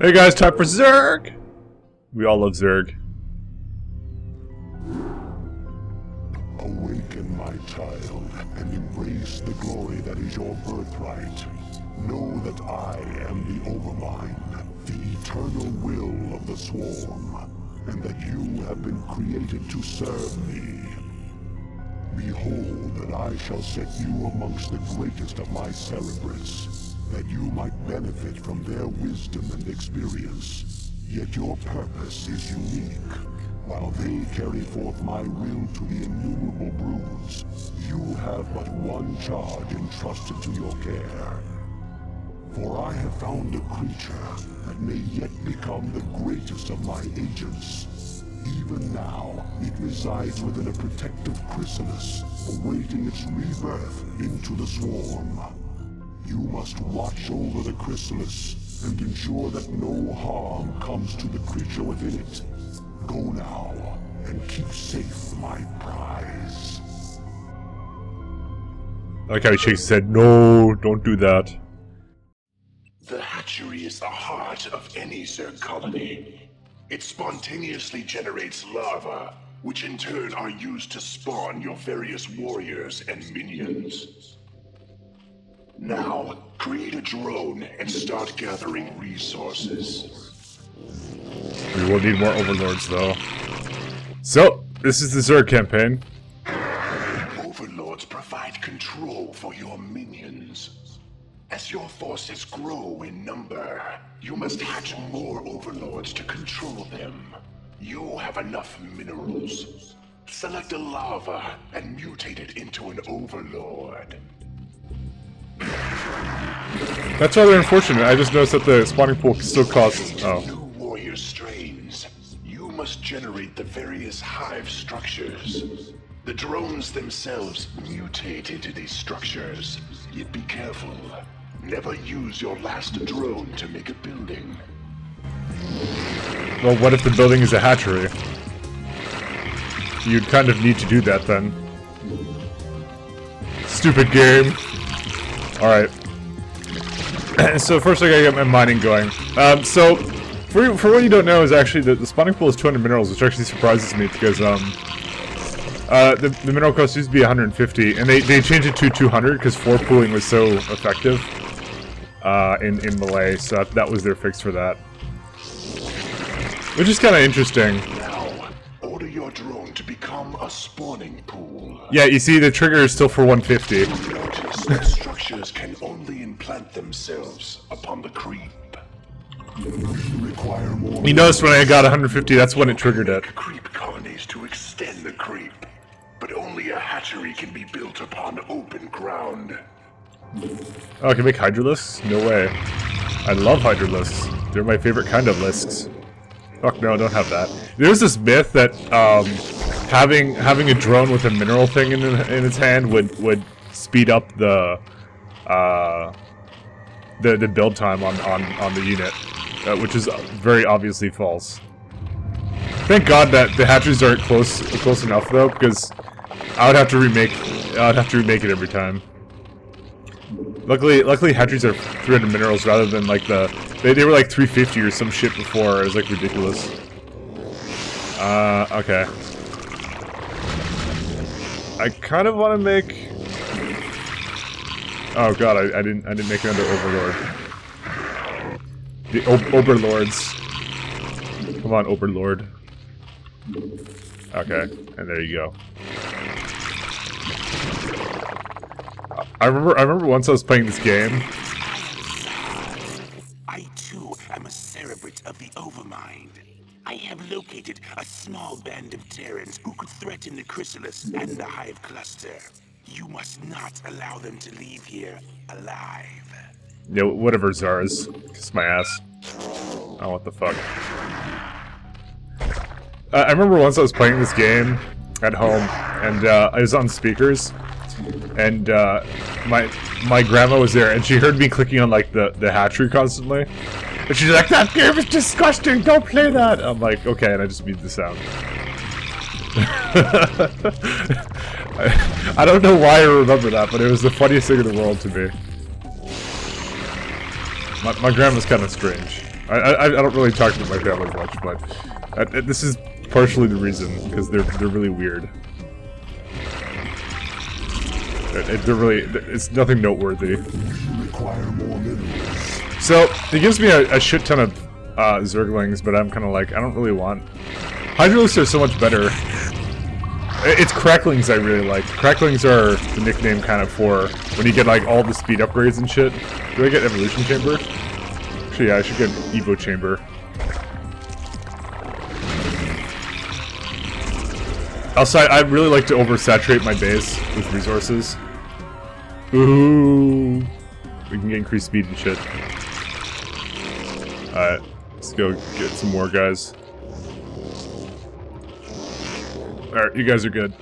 Hey guys, time for Zerg! We all love Zerg. Awaken, my child, and embrace the glory that is your birthright. Know that I am the Overmind, the eternal will of the Swarm, and that you have been created to serve me. Behold that I shall set you amongst the greatest of my Cerebrates, that you might benefit from their wisdom and experience. Yet your purpose is unique. While they carry forth my will to the innumerable broods, you have but one charge entrusted to your care. For I have found a creature that may yet become the greatest of my agents. Even now, it resides within a protective chrysalis, awaiting its rebirth into the swarm. You must watch over the chrysalis and ensure that no harm comes to the creature within it. Go now, and keep safe my prize. I like how he shakes his head, no, don't do that. The hatchery is the heart of any Zerg colony. It spontaneously generates larvae, which in turn are used to spawn your various warriors and minions. Now, create a drone and start gathering resources. We will need more overlords though. So, this is the Zerg campaign. Overlords provide control for your minions. As your forces grow in number, you must hatch more overlords to control them. You have enough minerals. Select a larva and mutate it into an overlord. That's rather unfortunate. I just noticed that the spawning pool still costs. New Oh. warrior strains. You must generate the various hive structures. The drones themselves mutate into these structures. Yet be careful. Never use your last drone to make a building. Well, what if the building is a hatchery? You'd kind of need to do that then. Stupid game. Alright. so first I gotta get my mining going. Um, so, for, for what you don't know is actually that the spawning pool is 200 minerals, which actually surprises me because, um... Uh, the, the mineral cost used to be 150, and they, they changed it to 200 because 4 pooling was so effective uh, in, in melee, so that, that was their fix for that. Which is kind of interesting. Your drone to become a spawning pool. Yeah, you see, the trigger is still for 150. Notice that structures can only implant themselves upon the creep. We require more You notice when I got 150, that's when it triggered it. Creep colonies to extend the creep. But only a hatchery can be built upon open ground. Oh, I can make hydralisks? No way. I love hydralisks. They're my favorite kind of lisks. Fuck no, don't have that. There's this myth that um, having having a drone with a mineral thing in, in its hand would would speed up the uh, the the build time on on on the unit, uh, which is very obviously false. Thank God that the hatcheries aren't close close enough though, because I would have to remake I would have to remake it every time. Luckily, luckily hatcheries are 300 minerals rather than like the they, they were like 350 or some shit before. It was like ridiculous. Uh, okay. I kind of want to make. Oh god, I, I didn't I didn't make another overlord. The o overlords. Come on, overlord. Okay, and there you go. I remember I remember once I was playing this game. I too am a cerebrate of the Overmind. I have located a small band of Terrans who could threaten the Chrysalis and the Hive Cluster. You must not allow them to leave here alive. Yeah, whatever Zasz. Kiss my ass. Oh, what the fuck. Uh, I remember once I was playing this game at home, and uh, I was on speakers, and uh, my my grandma was there, and she heard me clicking on like the the hatchery constantly, and she's like, "That game is disgusting! Don't play that!" I'm like, "Okay," and I just mute the sound. I, I don't know why I remember that, but it was the funniest thing in the world to me. My, my grandma's kind of strange. I, I, I don't really talk to my family much, but uh, this is partially the reason, because they're, they're really weird. They're really, it's nothing noteworthy. So, it gives me a, a shit ton of uh, Zerglings, but I'm kind of like, I don't really want... Hydralisks are so much better. It's Cracklings I really like. Cracklings are the nickname kind of for when you get like all the speed upgrades and shit. Do I get Evolution Chamber? Actually, yeah, I should get Evo Chamber. Also, I really like to oversaturate my base with resources. Ooh. We can get increased speed and shit. Alright, let's go get some more guys. Alright, you guys are good.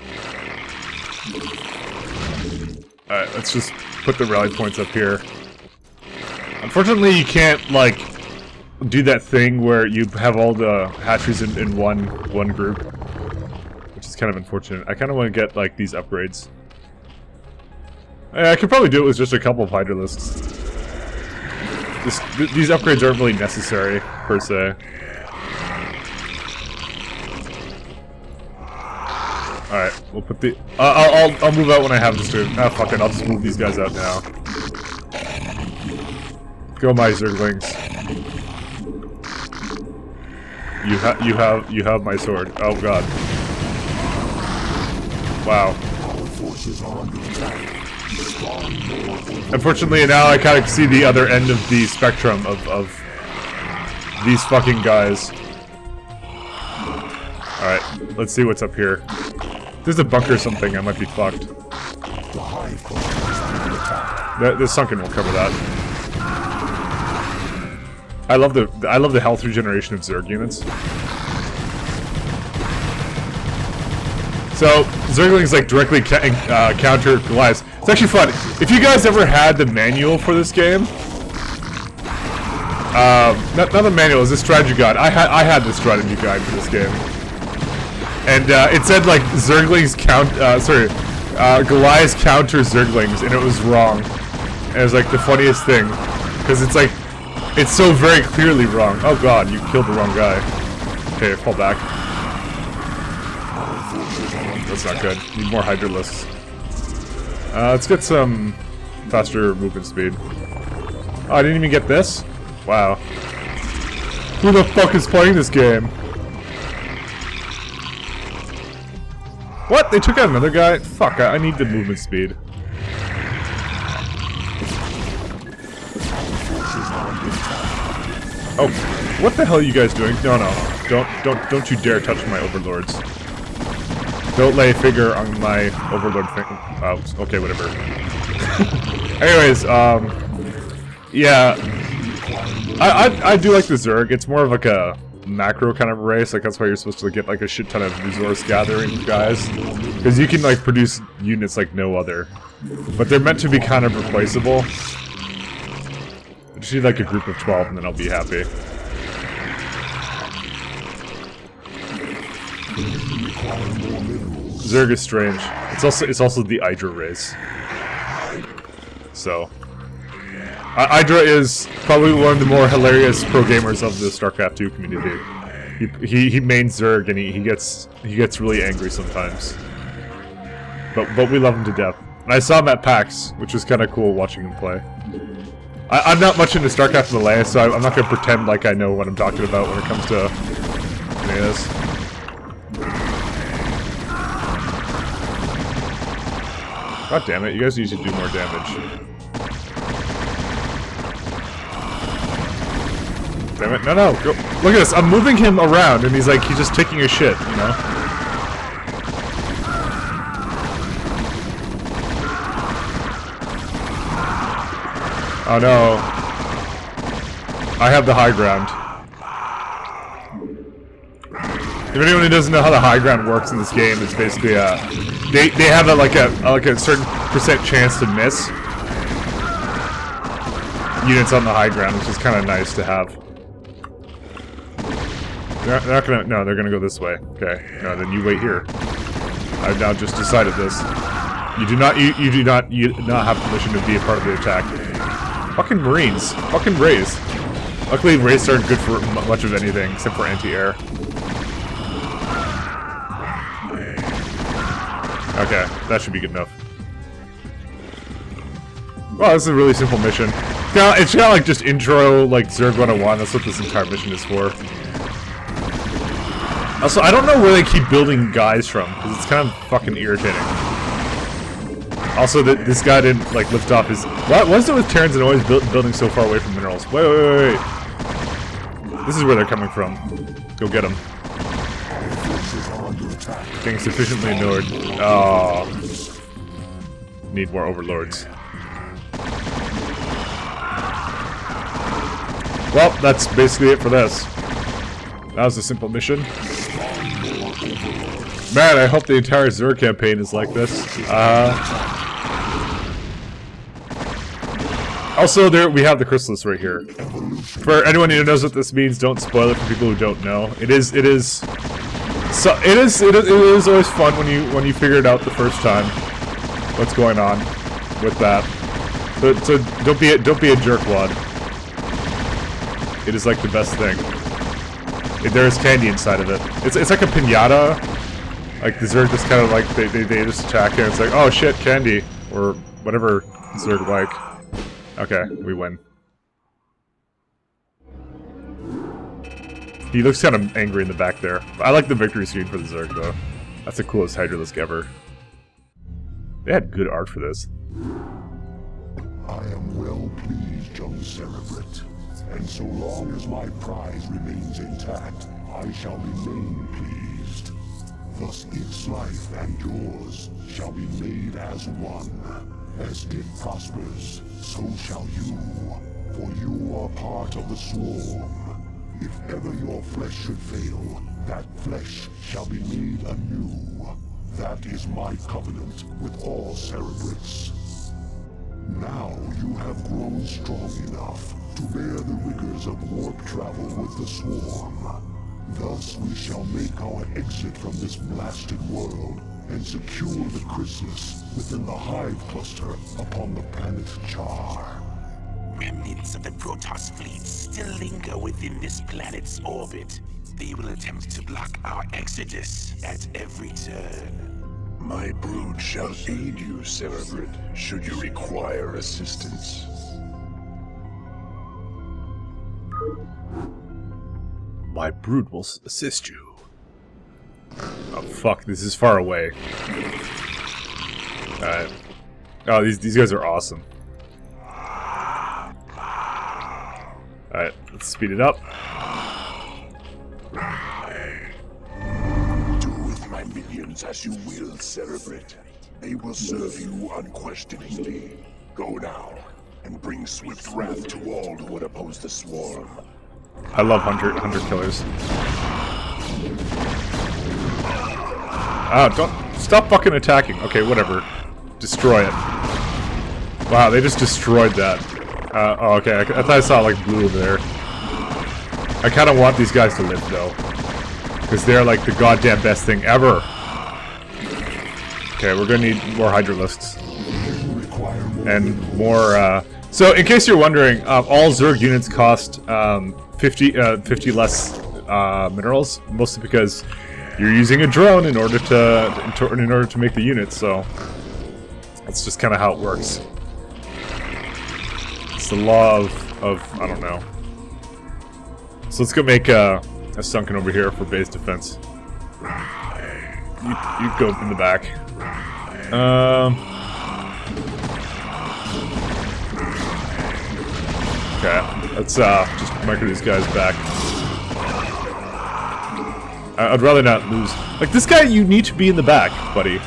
Alright, let's just put the rally points up here. Unfortunately, you can't, like, do that thing where you have all the hatcheries in, in one one group. Which is kind of unfortunate. I kind of want to get, like, these upgrades. I could probably do it with just a couple of Hydralisks. Th these upgrades aren't really necessary, per se. Alright, we'll put the... Uh, I'll, I'll, I'll move out when I have this to... Ah, fuck it, I'll just move these guys out now. Go, my Zerglings. You have, you have, you have my sword. Oh god. Wow. Unfortunately, now I kind of see the other end of the spectrum of, of these fucking guys. Alright, let's see what's up here. If there's a bunker or something, I might be fucked. The, the sunken will cover that. I love the I love the health regeneration of Zerg units. So Zerglings like directly ca uh, counter Goliaths. It's actually fun. If you guys ever had the manual for this game, um, not, not the manual, is a strategy guide. I had I had the strategy guide for this game, and uh, it said like Zerglings count. Uh, sorry, uh, Goliaths counter Zerglings, and it was wrong. And it was like the funniest thing, because it's like it's so very clearly wrong. Oh god, you killed the wrong guy. Okay, fall back. That's not good. Need more Hydralisks. Uh, let's get some faster movement speed. Oh, I didn't even get this? Wow. Who the fuck is playing this game? What? They took out another guy? Fuck, I, I need the movement speed. Oh, what the hell are you guys doing? No, no, don't, don't, don't you dare touch my overlords. Don't lay figure on my overlord thing. Oh, okay, whatever. Anyways, um, yeah, I, I, I do like the Zerg. It's more of like a macro kind of race. Like that's why you're supposed to get like a shit ton of resource gathering guys, because you can like produce units like no other. But they're meant to be kind of replaceable. I just need like a group of 12 and then I'll be happy. Zerg is strange. It's also it's also the Idra race. So, I Idra is probably one of the more hilarious pro gamers of the StarCraft 2 community. He he, he mains Zerg and he, he gets he gets really angry sometimes. But but we love him to death. And I saw him at PAX, which was kind of cool watching him play. I, am not much into StarCraft Melee, so I'm not going to pretend like I know what I'm talking about when it comes to any of this. God damn it, you guys need to do more damage. Damn it, no, no, go. Look at this, I'm moving him around and he's like, he's just taking a shit, you know? Oh no. I have the high ground. If anyone who doesn't know how the high ground works in this game, it's basically uh, they they have a, like a like a certain percent chance to miss units on the high ground, which is kind of nice to have. They're they're not gonna no, they're gonna go this way. Okay, no, then you wait here. I've now just decided this. You do not you, you do not you do not have permission to be a part of the attack. Fucking Marines, fucking Wraiths. Luckily, Wraiths aren't good for much of anything except for anti-air. Okay, that should be good enough. Well, this is a really simple mission. Yeah, it's kind of like just intro, like Zerg 101. That's what this entire mission is for. Also, I don't know where they keep building guys from, because it's kind of fucking irritating. Also, that this guy didn't, like, lift off his... What, is it with Terrans and always build, building so far away from minerals? Wait, wait, wait, wait. This is where they're coming from. Go get them. Being sufficiently ignored. Oh. Need more overlords. Well, that's basically it for this. That was a simple mission. Man, I hope the entire Zerg campaign is like this. Uh, also, there we have the Chrysalis right here. For anyone who knows what this means, don't spoil it for people who don't know. It is, it is, so it is, it is, it is always fun when you when you figure it out the first time. What's going on with that? So, so don't be a, don't be a jerkwad. It is like the best thing. There is candy inside of it. It's, it's like a pinata. Like the Zerg just kind of like, they, they, they just attack and it's like, oh shit, candy. Or whatever Zerg like. Okay, we win. He looks kind of angry in the back there. I like the victory screen for the Zerg though. That's the coolest Hydralisk ever. They had good art for this. I am well pleased, young Cerebrate. And so long as my prize remains intact, I shall remain pleased. Thus its life and yours shall be made as one. As it prospers, so shall you. For you are part of the swarm. If ever your flesh should fail, that flesh shall be made anew. That is my covenant with all Cerebrates. Now you have grown strong enough to bear the rigors of warp travel with the Swarm. Thus we shall make our exit from this blasted world and secure the chrysalis within the Hive cluster upon the planet Char. Remnants of the Protoss fleet still linger within this planet's orbit. They will attempt to block our exodus at every turn. My brood shall aid you, Cerebrate, should you require assistance. My brood will assist you. Oh fuck, this is far away. Alright. Oh, these, these guys are awesome. Let's speed it up. Do with my minions as you will, Cerebrate. They will serve you unquestioningly. Go now, and bring swift wrath to all who would oppose the swarm. I love hunter hunter killers. Ah, don't stop fucking attacking. Okay, whatever. Destroy it. Wow, they just destroyed that. Uh, oh, okay. I, I thought I saw like blue over there. I kind of want these guys to live though, because they're like the goddamn best thing ever. Okay, we're gonna need more Hydralisks and more. Uh, so, in case you're wondering, uh, all Zerg units cost um, 50, uh, 50 less uh, minerals, mostly because you're using a drone in order to, in order to make the units. So, that's just kind of how it works. It's the law of, of I don't know. So let's go make uh, a sunken over here for base defense. You, you go in the back. Um. Okay, let's uh just micro these guys back. I- I'd rather not lose. Like this guy, you need to be in the back, buddy.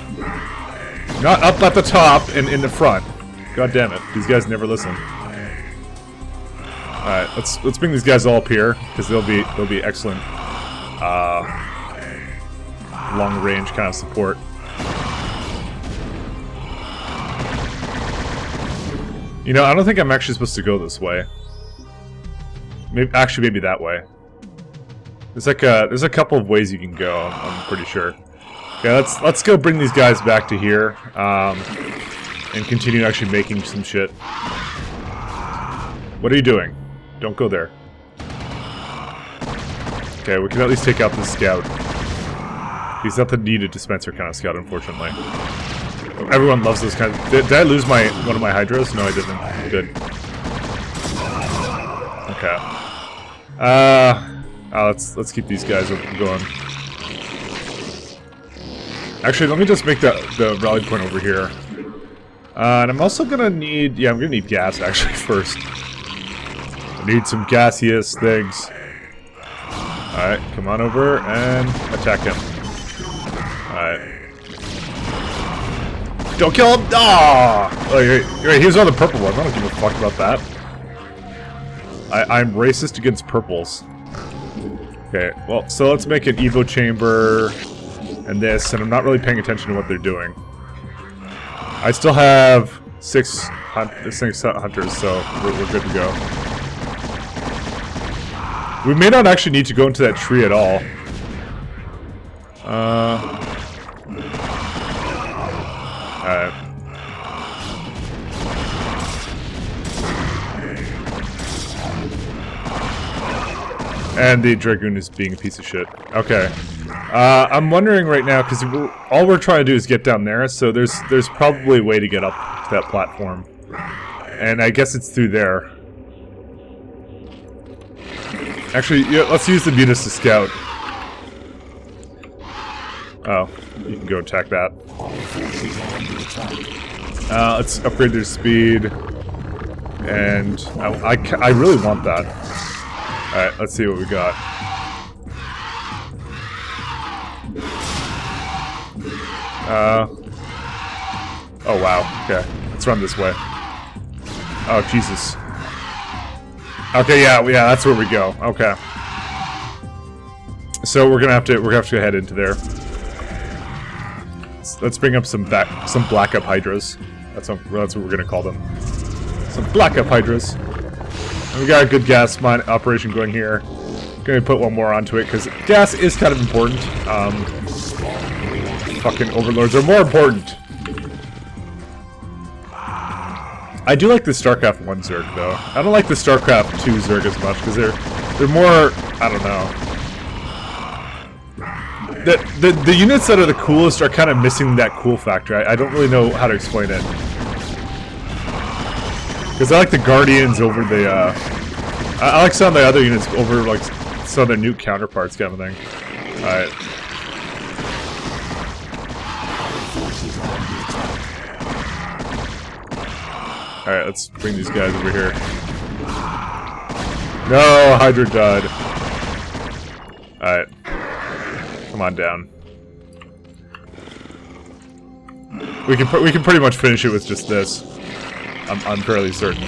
Not up at the top and in the front. God damn it, these guys never listen. All right, let's let's bring these guys all up here because they'll be they'll be excellent uh, long range kind of support. You know, I don't think I'm actually supposed to go this way. Maybe actually maybe that way. There's like a there's a couple of ways you can go. I'm, pretty sure. Okay, let's let's go bring these guys back to here um, and continue actually making some shit. What are you doing? Don't go there. Okay, we can at least take out the scout. He's not the needed dispenser kind of scout, unfortunately. Everyone loves those kind of... Did, did I lose my one of my hydras? No, I didn't. Good. Okay. Uh, uh, let's let's keep these guys going. Actually, let me just make the the rally point over here. Uh, and I'm also gonna need... Yeah, I'm gonna need gas, actually, first. Need some gaseous things. Alright, come on over and attack him. Alright. Don't kill him! Ah! Oh, you're, you're he was on the purple one. I don't give a fuck about that. I, I'm racist against purples. Okay, well, so let's make an Evo chamber and this, and I'm not really paying attention to what they're doing. I still have six, six hunters, so we're, we're good to go. We may not actually need to go into that tree at all. Uh... Alright. And the Dragoon is being a piece of shit. Okay. Uh, I'm wondering right now, because all we're trying to do is get down there, so there's there's probably a way to get up to that platform. And I guess it's through there. Actually, yeah, let's use the Munis to scout. Oh, you can go attack that. Uh, let's upgrade their speed. And I, I, I really want that. Alright, let's see what we got. Uh. Oh, wow. Okay. Let's run this way. Oh, Jesus. Okay, yeah, yeah, that's where we go. Okay. So we're gonna have to we're gonna have to head into there. Let's, bring up some back some black up hydras. That's what, that's what we're gonna call them. Some black up hydras. And we got a good gas mine operation going here. Gonna put one more onto it because gas is kind of important. Um, fucking overlords are more important. I do like the StarCraft 1 Zerg, though. I don't like the StarCraft 2 Zerg as much, because they're, they're more... I don't know. The, the, the units that are the coolest are kind of missing that cool factor. I, I don't really know how to explain it. Because I like the Guardians over the, uh... I, I like some of the other units over, like, some of their new counterparts kind of thing. Alright. Alright, let's bring these guys over here. No, Hydra died. Alright. Come on down. We can we can pretty much finish it with just this. I'm I'm fairly certain.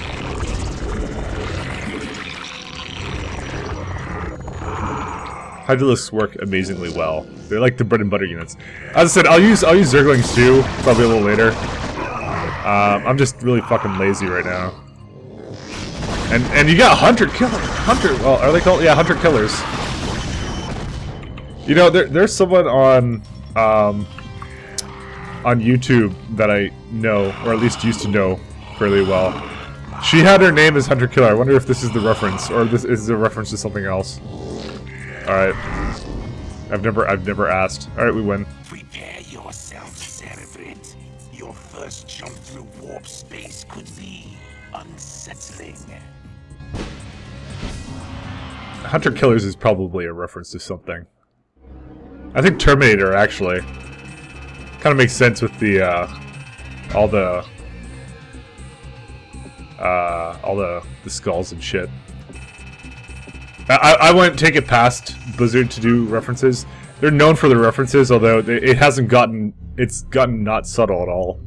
Hydralisks work amazingly well. They're like the bread and butter units. As I said, I'll use I'll use Zerglings too, probably a little later. Um, I'm just really fucking lazy right now. And and you got hunter killer hunter. Well, are they called? Yeah, hunter killers. You know, there, there's someone on um, on YouTube that I know, or at least used to know fairly well. She had her name as Hunter Killer. I wonder if this is the reference, or this is a reference to something else. All right. I've never, I've never asked. All right, we win. Prepare yourself, Cerebrate. Your first jump through warp space could be unsettling. Hunter Killers is probably a reference to something. I think Terminator, actually. Kind of makes sense with the, uh, all the, uh, all the, the skulls and shit. I, I wouldn't take it past Blizzard to do references. They're known for their references, although it hasn't gotten, it's gotten not subtle at all.